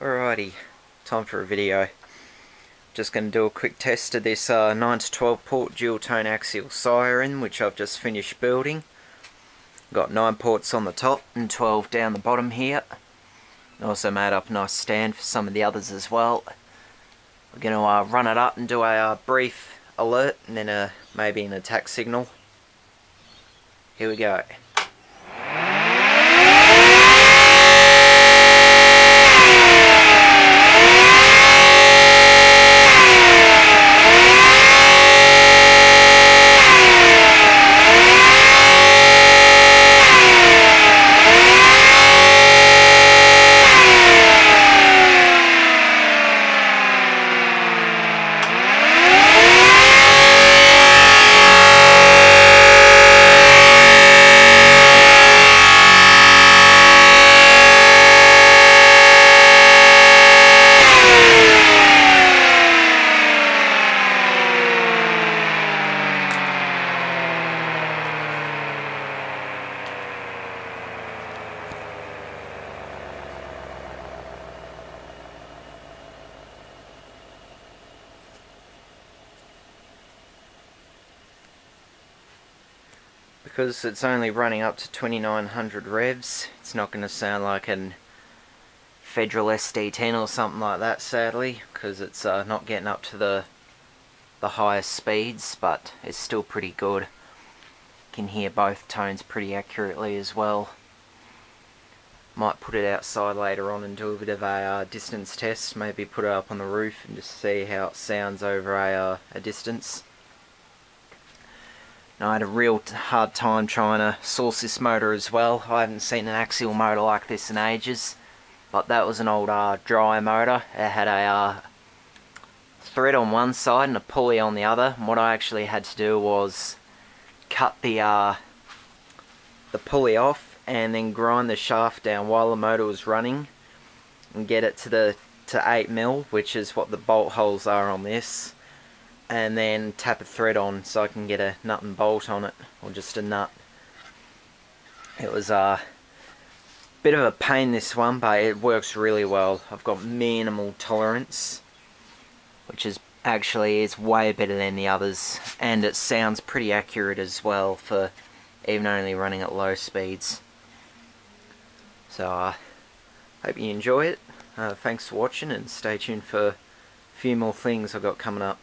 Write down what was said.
Alrighty, time for a video. Just going to do a quick test of this uh, 9 to 12 port dual tone axial siren which I've just finished building. Got 9 ports on the top and 12 down the bottom here. Also made up a nice stand for some of the others as well. We're going to uh, run it up and do a uh, brief alert and then a, maybe an attack signal. Here we go. Because it's only running up to 2900 revs it's not going to sound like an Federal SD10 or something like that sadly because it's uh, not getting up to the the highest speeds but it's still pretty good. Can hear both tones pretty accurately as well. Might put it outside later on and do a bit of a uh, distance test maybe put it up on the roof and just see how it sounds over a, uh, a distance I had a real hard time trying to source this motor as well. I haven't seen an axial motor like this in ages. But that was an old uh, dry motor. It had a uh, thread on one side and a pulley on the other. And what I actually had to do was cut the uh, the pulley off and then grind the shaft down while the motor was running and get it to the to 8 mil, which is what the bolt holes are on this and then tap a thread on so I can get a nut and bolt on it or just a nut. It was a uh, bit of a pain this one but it works really well. I've got minimal tolerance which is actually is way better than the others and it sounds pretty accurate as well for even only running at low speeds. So I uh, hope you enjoy it. Uh, thanks for watching and stay tuned for a few more things I've got coming up